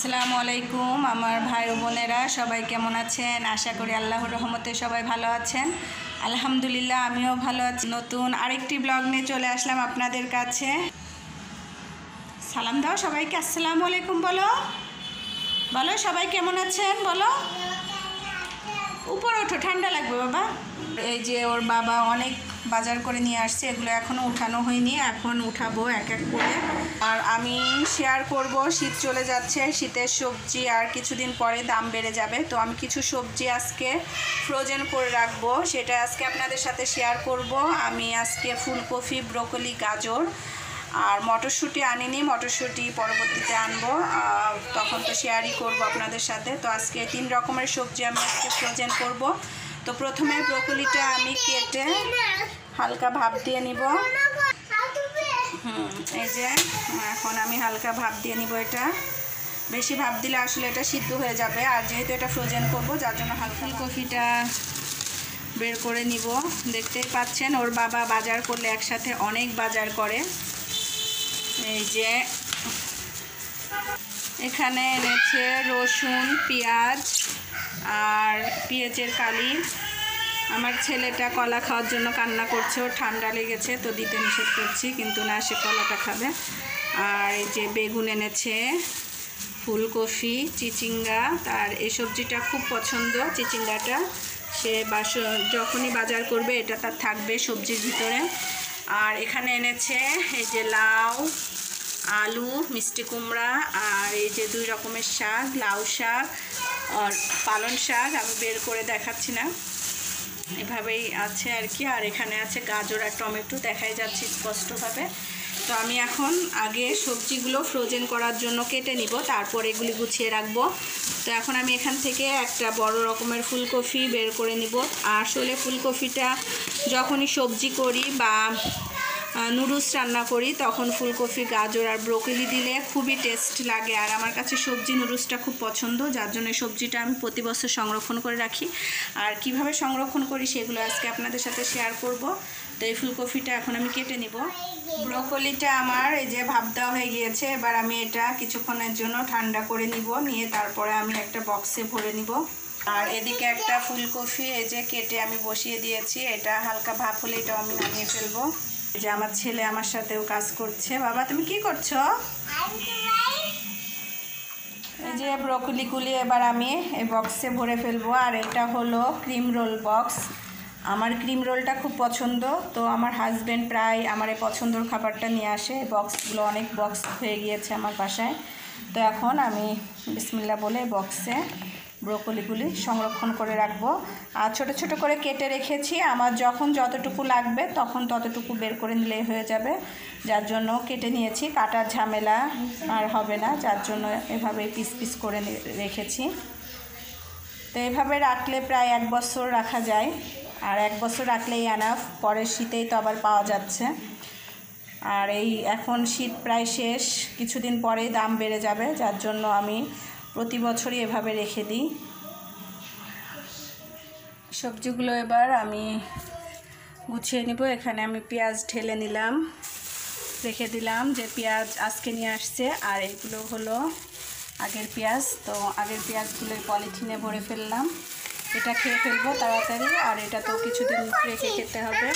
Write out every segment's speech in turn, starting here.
আসসালামু আলাইকুম, আমার ভাই ও বোনেরা, সবাই কেমন আছেন? আশা করি আল্লাহর রহমতে সবাই ভালো আছেন। আলহামদুলিল্লাহ, আমিও ভালো আছি। নতুন আরেকটি ব্লগ নিয়ে চলে আসলাম আপনাদের কাছে। সালাম দাও সবাইকে, আসসালামু আলাইকুম বলো। বলো, সবাই কেমন আছেন? বলো। উপরে ওঠো, ঠান্ডা লাগবে বাবা। এই যে ওর বাবা অনেক বাজার করে নিয়ে আসছি। এগুলো এখনও উঠানো হয়নি, এখন উঠাবো এক এক করে। আর আমি শেয়ার করব, শীত চলে যাচ্ছে, শীতের সবজি আর কিছুদিন পরে দাম বেড়ে যাবে। তো আমি কিছু সবজি আজকে ফ্রোজেন করে রাখব, সেটা আজকে আপনাদের সাথে শেয়ার করব। আমি আজকে ফুলকপি ব্রোকলি গাজর আর মটরশুঁটি আনিনি, মটরশুঁটি পরবর্তীতে আনব। তখন তো শেয়ারই করব আপনাদের সাথে। তো আজকে তিন রকমের সবজি আমি আজকে ফ্রোজেন করব। তো প্রথমে ব্রোকলিটা আমি কেটে হালকা ভাপ দিয়ে নিব। হুম, এই যে, এখন আমি হালকা ভাপ দিয়ে নিব এটা। বেশি ভাপ দিলে আসলে এটা সিদ্ধ হয়ে যাবে। আর যেহেতু এটা ফ্রোজেন করব, যার জন্য হালকা কফিটা বের করে নিব। দেখতেই পাচ্ছেন, ওর বাবা বাজার করলে একসাথে অনেক বাজার করে। এই যে এখানে এনেছে রসুন, পেঁয়াজ আর পেঁয়াজের কালি। আমার ছেলেটা কলা খাওয়ার জন্য কান্না করছে ও ঠান্ডা লেগেছে, তো দিতে নিষেধ করছি, কিন্তু না, সে কলাটা খাবে। আর এই যে বেগুন এনেছে, ফুলকপি, চিচিঙ্গা, তার এই সবজিটা খুব পছন্দ, চিচিঙ্গাটা। সে বাস, যখনই বাজার করবে, এটা তার থাকবে সবজির ভিতরে। আর এখানে এনেছে এই যে লাউ আলু, মিষ্টি কুমড়া আর এই যে দুই রকমের শাক, লাউ শাক আর পালং শাক আমি বের করে দেখাচ্ছি না। এভাবেই আছে আর কি। আর এখানে আছে গাজর আর টমেটো, দেখাই যাচ্ছে স্পষ্টভাবে। তো আমি এখন আগে সবজিগুলো ফ্রোজেন করার জন্য কেটে নিব, তারপর এগুলি গুছিয়ে রাখব। তো এখন আমি এখান থেকে একটা বড় রকমের ফুলকপি বের করে নিব। আসলে ফুলকপিটা যখনই সবজি করি বা নুডলস রান্না করি, তখন ফুলকপি, গাজর আর ব্রোকলি দিলে খুবই টেস্ট লাগে। আর আমার কাছে সবজি নুডলসটা খুব পছন্দ, যার জন্য সবজিটা আমি প্রতি বছর সংরক্ষণ করে রাখি। আর কীভাবে সংরক্ষণ করি সেগুলো আজকে আপনাদের সাথে শেয়ার করব। তো এই ফুলকপিটা এখন আমি কেটে নিব। ব্রোকলিটা আমার এই যে ভাব দেওয়া হয়ে গিয়েছে, এবার আমি এটা কিছুক্ষণের জন্য ঠান্ডা করে নিব, নিয়ে তারপরে আমি একটা বক্সে ভরে নিব। আর এদিকে একটা ফুলকপি এই যে কেটে আমি বসিয়ে দিয়েছি, এটা হালকা ভাপ হলে এটাও আমি নামিয়ে ফেলব। যে আমার ছেলে আমার সাথেও কাজ করছে। বাবা, তুমি কি করছ? এই যে ব্রকলিগুলি এবার আমি এই বক্সে ভরে ফেলব, আর এটা হলো ক্রিম রোল বক্স আমার ক্রিম রোলটা খুব পছন্দ, তো আমার হাজব্যান্ড প্রায় আমার এই পছন্দর খাবারটা নিয়ে আসে। বক্সগুলো অনেক বক্স হয়ে গিয়েছে আমার বাসায়। তো এখন আমি বিসমিল্লা বলে বক্সে ব্রোকলিগুলি সংরক্ষণ করে রাখব। আর ছোট ছোট করে কেটে রেখেছি। আমার যখন যতটুকু লাগবে তখন ততটুকু বের করে নিলেই হয়ে যাবে। যার জন্য কেটে নিয়েছি। কাটার ঝামেলা আর হবে না। যার জন্য এভাবে পিস পিস করে রেখেছি। তো এভাবে রাখলে প্রায় এক বছর রাখা যায়। আর এক বছর রাখলেই আনাফ পরের শীতেই তো আবার পাওয়া যাচ্ছে। আর এই এখন শীত প্রায় শেষ। কিছুদিন পরেই দাম বেড়ে যাবে। যার জন্য আমি প্রতি বছরই এভাবে রেখে দিই। সবজিগুলো এবার আমি গুছিয়ে নিব। এখানে আমি পেঁয়াজ ঢেলে নিলাম, রেখে দিলাম যে পেঁয়াজ আজকে নিয়ে আসছে, আর এগুলো হলো আগের পেঁয়াজ। তো আগের পেঁয়াজগুলো পলিথিনে ভরে ফেললাম। এটা খেয়ে ফেলব তাড়াতাড়ি, আর এটা তো কিছুদিন রেখে খেতে হবে।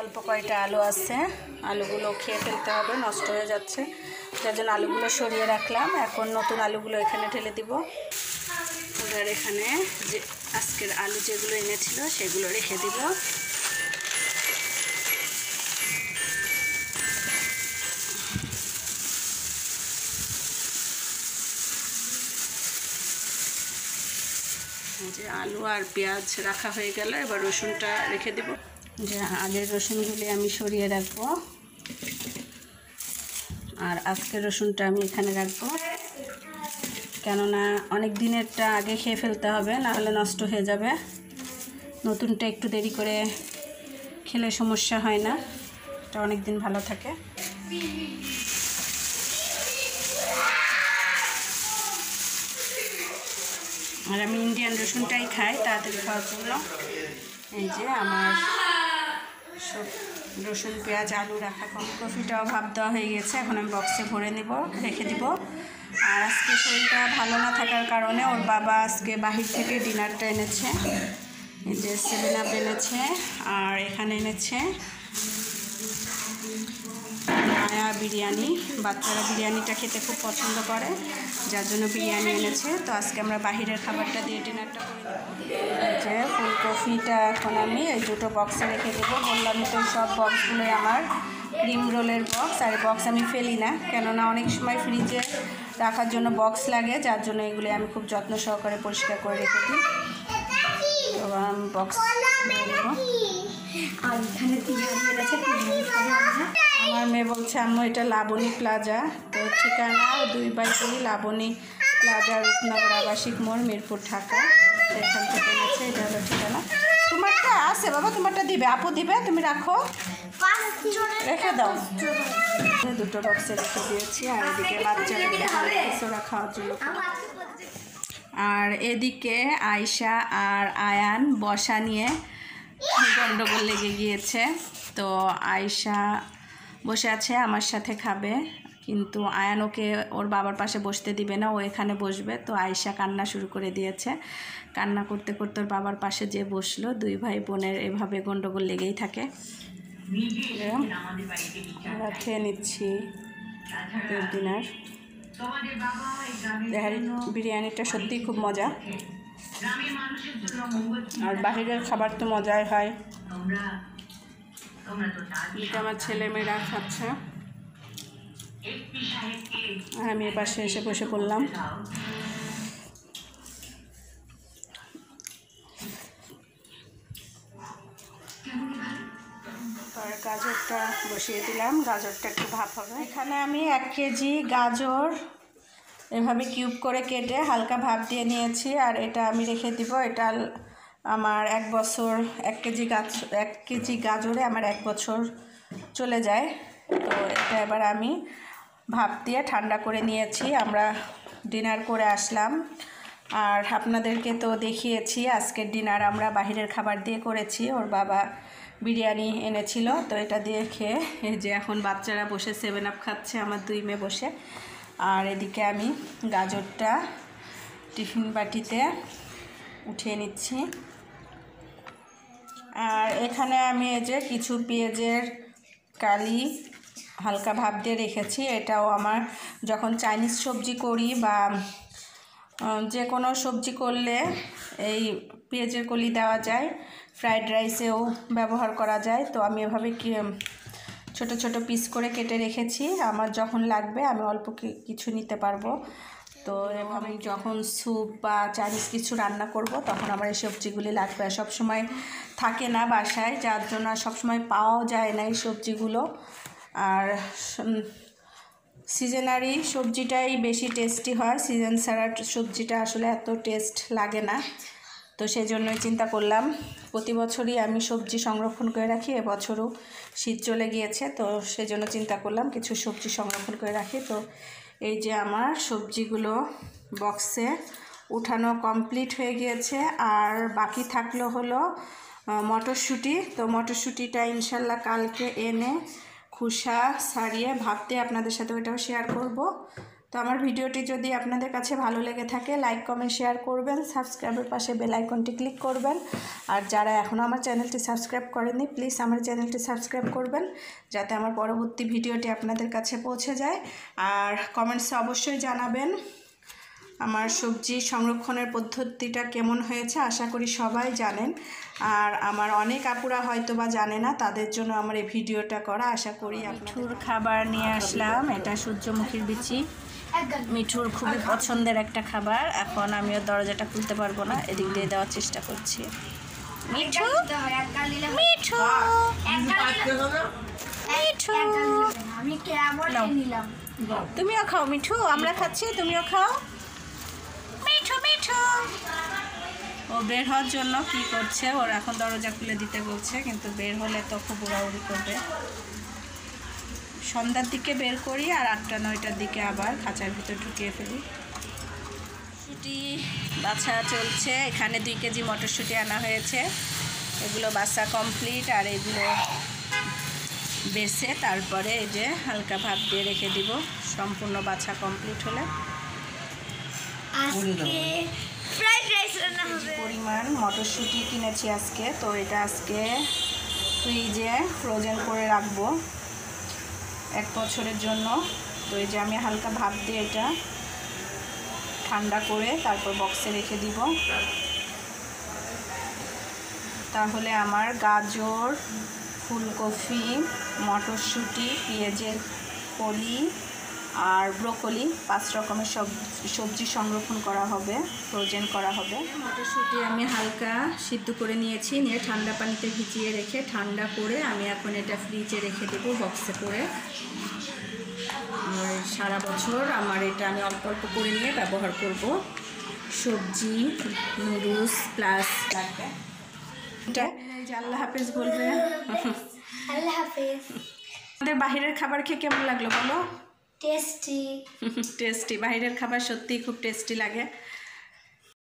অল্প কয়টা আলু আছে। আলুগুলো খেয়ে ফেলতে হবে, নষ্ট হয়ে যাচ্ছে। যার জন্য আলুগুলো সরিয়ে রাখলাম। এখন নতুন আলুগুলো এখানে ঠেলে দিব। এবার এখানে যে আজকের আলু যেগুলো এনেছিল সেগুলো রেখে দিব। যে আলু আর পেঁয়াজ রাখা হয়ে গেল। এবার রসুনটা রেখে দেব। যে আগের রসুনগুলি আমি সরিয়ে রাখব। আর আজকের রসুনটা আমি এখানে রাখব। কেননা অনেক দিনেরটা আগে খেয়ে ফেলতে হবে, না হলে নষ্ট হয়ে যাবে। নতুনটা একটু দেরি করে খেলে সমস্যা হয় না। এটা অনেক দিন ভালো থাকে। আর আমি ইন্ডিয়ান রসুনটাই খাই তাড়াতাড়ি খাওয়ার জন্য। এই যে আমার রসুন, পেঁয়াজ, আলু রাখা কফিটাও ভাব দেওয়া হয়ে গেছে। এখন আমি বক্সে ভরে নিব, রেখে দিব। আর আজকে শরীরটা ভালো না থাকার কারণে ওর বাবা আজকে বাহির থেকে ডিনারটা এনেছে। যে সেভেন আপ এনেছে, আর এখানে এনেছে মায়া বিরিয়ানি বাচ্চারা বিরিয়ানিটা খেতে খুব পছন্দ করে যার জন্য বিরিয়ানি এনেছে। তো আজকে আমরা বাহিরের খাবারটা দিয়ে ডিনারটা করে যে ফুলকপিটা এখন আমি এই দুটো বক্সে রেখে দেবো। বললাম তো সব বক্সগুলোই আমার ক্রিম রোলের বক্স আর বক্স আমি ফেলি না। কেননা অনেক সময় ফ্রিজে রাখার জন্য বক্স লাগে যার জন্য এগুলি আমি খুব যত্ন সহকারে পরিষ্কার করে রেখে দিই। তো বক্স নেব আর এখানে আমরা। মেয়ে বলছে আম্মু এটা লাবণী প্লাজা। তো ঠিকানা দুই বাই দুই লাবণী প্লাজা রূপনগর আবাসিক মোড় মিরপুর ঢাকা। এখান থেকে এনেছে এটা হলো ঠিকানা। তোমারটা আছে বাবা তোমারটা দিবে। আপু দিবে তুমি রাখো। রেখে দাও। দুটো বক্সে রেখে দিয়েছি আর এদিকে কিছু খাওয়ার জন্য। আর এদিকে আয়শা আর আয়ান বসা নিয়ে গন্ডগোল লেগে গিয়েছে। তো আয়শা বসে আছে, আমার সাথে খাবে। কিন্তু আয়ান ওকে ওর বাবার পাশে বসতে দিবে না, ও এখানে বসবে। তো আয়শা কান্না শুরু করে দিয়েছে। কান্না করতে করতে ওর বাবার পাশে যে বসল, দুই ভাই বোনের এভাবে গন্ডগোল লেগেই থাকে। আমরা খেয়ে নিচ্ছি ডিনার। বিরিয়ানিটা সত্যিই খুব মজা। আর বাহিরের খাবার তো মজাই হয়। এটা আমার ছেলে মেয়েরা খাচ্ছে। আর আমি এ পাশে এসে বসে পড়লাম। গাজরটা বসিয়ে দিলাম। গাজরটা একটু ভাপ হবে। এখানে আমি এক কেজি গাজর এভাবে কিউব করে কেটে হালকা ভাপ দিয়ে নিয়েছি, আর এটা আমি রেখে দিব। এটা আমার এক বছর, এক কেজি গাছ, এক কেজি গাজরে আমার এক বছর চলে যায়। তো এটা এবার আমি ভাপ দিয়ে ঠান্ডা করে নিয়েছি। আমরা ডিনার করে আসলাম। আর আপনাদেরকে তো দেখিয়েছি, আজকের ডিনার আমরা বাহিরের খাবার দিয়ে করেছি। ওর বাবা বিরিয়ানি এনেছিল, তো এটা দিয়ে খেয়ে এই যে এখন বাচ্চারা বসে সেভেন আপ খাচ্ছে, আমার দুই মেয়ে বসে। আর এদিকে আমি গাজরটা টিফিন বাটিতে উঠিয়ে নিচ্ছি। আর এখানে আমি এই যে কিছু পেঁয়াজের কালি হালকা ভাব দিয়ে রেখেছি। এটাও আমার যখন চাইনিজ সবজি করি বা যে কোনো সবজি করলে এই পেঁয়াজের কলি দেওয়া যায়, ফ্রাইড রাইসেও ব্যবহার করা যায়। তো আমি এভাবে কি ছোট ছোট পিস করে কেটে রেখেছি। আমার যখন লাগবে আমি অল্প কিছু নিতে পারব। তো এভাবে যখন স্যুপ বা চাইনিজ কিছু রান্না করব, তখন আমার এই সবজিগুলি লাগবে। সব সময় থাকে না বাসায়, যার জন্য সব সময় পাওয়াও যায় না এই সবজিগুলো। আর সিজনারি সবজিটাই বেশি টেস্টি হয়। সিজন ছাড়া সবজিটা আসলে এত টেস্ট লাগে না। তো সেই জন্যই চিন্তা করলাম, প্রতি বছরই আমি সবজি সংরক্ষণ করে রাখি, এবছরও শীত চলে গিয়েছে, তো সেই জন্য চিন্তা করলাম কিছু সবজি সংরক্ষণ করে রাখি। তো এই যে আমার সবজিগুলো বক্সে উঠানো কমপ্লিট হয়ে গিয়েছে, আর বাকি থাকল হলো মটরশুঁটি। তো মটরশুঁটিটা ইনশাল্লাহ কালকে এনে খুসা সারিয়ে ভাবতে আপনাদের সাথে ওইটাও শেয়ার করব। তো আমার ভিডিওটি যদি আপনাদের কাছে ভালো লেগে থাকে লাইক কমেন্ট শেয়ার করবেন সাবস্ক্রাইবের পাশে বেল আইকনটি ক্লিক করবেন। আর যারা এখনও আমার চ্যানেলটি সাবস্ক্রাইব করেননি প্লিজ আমার চ্যানেলটি সাবস্ক্রাইব করবেন যাতে আমার পরবর্তী ভিডিওটি আপনাদের কাছে পৌঁছে যায়। আর কমেন্টসে অবশ্যই জানাবেন আমার সবজি সংরক্ষণের পদ্ধতিটা কেমন হয়েছে আশা করি সবাই জানেন। আর আমার অনেক আপুরা হয়তো বা জানে না তাদের জন্য আমার এই ভিডিওটা করা আশা করি মিঠুর খাবার নিয়ে আসলাম এটা সূর্যমুখীর বিচি। মিঠুর খুবই পছন্দের একটা খাবার। এখন আমিও দরজাটা খুলতে পারব না, এদিক দিয়ে দেওয়ার চেষ্টা করছি। তুমিও খাও মিঠু, আমরা খাচ্ছি, তুমিও খাও। মিঠু মিঠু! ও বের হওয়ার জন্য কি করছে? ওর এখন দরজা খুলে দিতে বলছে, কিন্তু বের হলে তো খুব উড়াউড়ি করবে। সন্ধ্যার দিকে বের করি আর আটটা নয়টার দিকে আবার খাঁচার ভিতর ঢুকিয়ে ফেলি। মটরশুঁটি বাছা চলছে। এখানে দুই কেজি মটরশুঁটি আনা হয়েছে। এগুলো বাছা কমপ্লিট আর এগুলো বেছে তারপরে এই যে হালকা ভাত দিয়ে রেখে দিব। সম্পূর্ণ বাছা কমপ্লিট হলে। ফ্রাইড রাইস পরিমাণ মটরশুঁটি কিনেছি আজকে। তো এটা আজকে ফ্রিজে ফ্রোজেন করে রাখব। এক বছরের জন্য। তো এই যে আমি হালকা ভাপ দিয়ে এটা ঠান্ডা করে তারপর বক্সে রেখে দিব। তাহলে আমার গাজর, ফুলকপি, মটরশুঁটি, পেঁয়াজের কলি আর ব্রোকলি পাঁচ রকমের সব সবজি সংরক্ষণ করা হবে ফ্রোজেন করা হবে। মটরশুঁটি আমি হালকা সিদ্ধ করে নিয়েছি নিয়ে ঠান্ডা পানিতে ভিজিয়ে রেখে ঠান্ডা করে আমি এখন এটা ফ্রিজে রেখে দেবো বক্সে করে। আর সারা বছর আমার এটা আমি অল্প অল্প করে নিয়ে ব্যবহার করব। সবজি নুডলস প্লাস লাগবে। এটা আল্লাহ হাফেজ বলবে। আল্লাহ হাফেজ। আমাদের বাহিরের খাবার খেয়ে কেমন লাগল বলো? টেস্টি টেস্টি বাইরের খাবার সত্যিই খুব টেস্টি লাগে।